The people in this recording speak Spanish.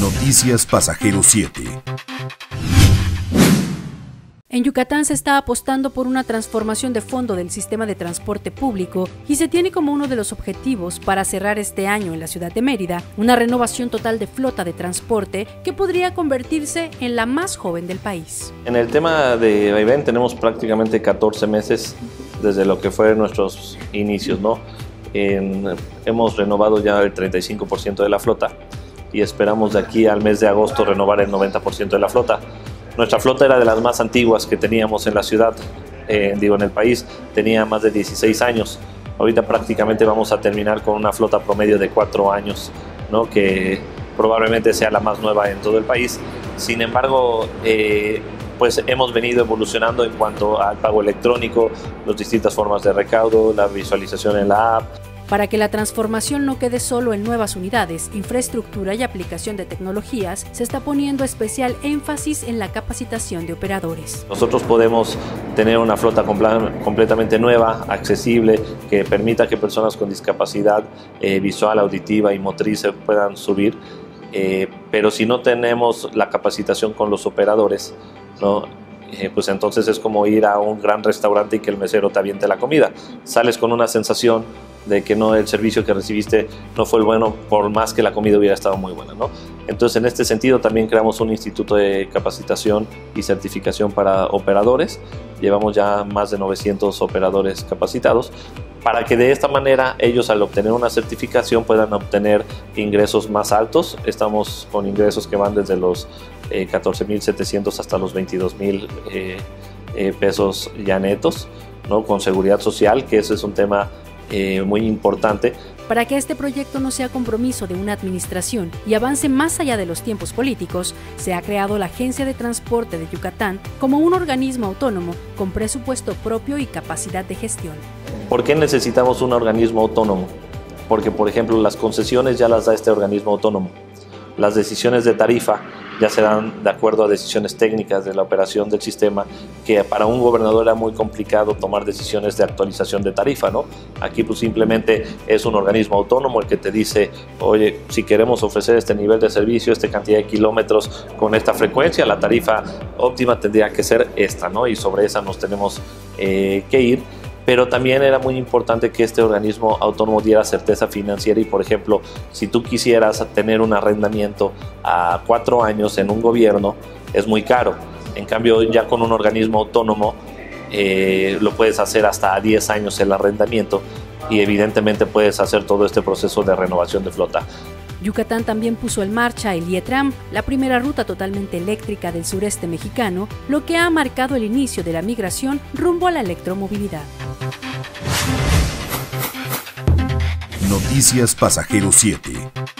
Noticias Pasajero 7 en Yucatán se está apostando por una transformación de fondo del sistema de transporte público y se tiene como uno de los objetivos para cerrar este año en la ciudad de Mérida una renovación total de flota de transporte que podría convertirse en la más joven del país. En el tema de Vaivén tenemos prácticamente 14 meses desde lo que fueron nuestros inicios, ¿no? Hemos renovado ya el 35% de la flota y esperamos de aquí al mes de agosto renovar el 90% de la flota. Nuestra flota era de las más antiguas que teníamos en la ciudad, eh, digo en el país, tenía más de 16 años. Ahorita prácticamente vamos a terminar con una flota promedio de 4 años, ¿no? que probablemente sea la más nueva en todo el país. Sin embargo, eh, pues hemos venido evolucionando en cuanto al pago electrónico, las distintas formas de recaudo, la visualización en la app, para que la transformación no quede solo en nuevas unidades, infraestructura y aplicación de tecnologías, se está poniendo especial énfasis en la capacitación de operadores. Nosotros podemos tener una flota completamente nueva, accesible, que permita que personas con discapacidad eh, visual, auditiva y motriz puedan subir, eh, pero si no tenemos la capacitación con los operadores, ¿no? Eh, pues entonces es como ir a un gran restaurante y que el mesero te aviente la comida. Sales con una sensación de que no el servicio que recibiste no fue bueno por más que la comida hubiera estado muy buena, ¿no? Entonces, en este sentido también creamos un instituto de capacitación y certificación para operadores. Llevamos ya más de 900 operadores capacitados para que de esta manera ellos al obtener una certificación puedan obtener ingresos más altos. Estamos con ingresos que van desde los 14.700 eh, hasta los 22.000 eh, eh, pesos ya netos, ¿no? con seguridad social, que ese es un tema eh, muy importante. Para que este proyecto no sea compromiso de una administración y avance más allá de los tiempos políticos, se ha creado la Agencia de Transporte de Yucatán como un organismo autónomo con presupuesto propio y capacidad de gestión. ¿Por qué necesitamos un organismo autónomo? Porque, por ejemplo, las concesiones ya las da este organismo autónomo. Las decisiones de tarifa ya se dan de acuerdo a decisiones técnicas de la operación del sistema, que para un gobernador era muy complicado tomar decisiones de actualización de tarifa, ¿no? Aquí pues simplemente es un organismo autónomo el que te dice, oye, si queremos ofrecer este nivel de servicio, esta cantidad de kilómetros con esta frecuencia, la tarifa óptima tendría que ser esta, ¿no? Y sobre esa nos tenemos eh, que ir pero también era muy importante que este organismo autónomo diera certeza financiera y, por ejemplo, si tú quisieras tener un arrendamiento a cuatro años en un gobierno, es muy caro. En cambio, ya con un organismo autónomo eh, lo puedes hacer hasta a 10 años el arrendamiento y evidentemente puedes hacer todo este proceso de renovación de flota. Yucatán también puso en marcha el IETRAM, la primera ruta totalmente eléctrica del sureste mexicano, lo que ha marcado el inicio de la migración rumbo a la electromovilidad. Noticias Pasajero 7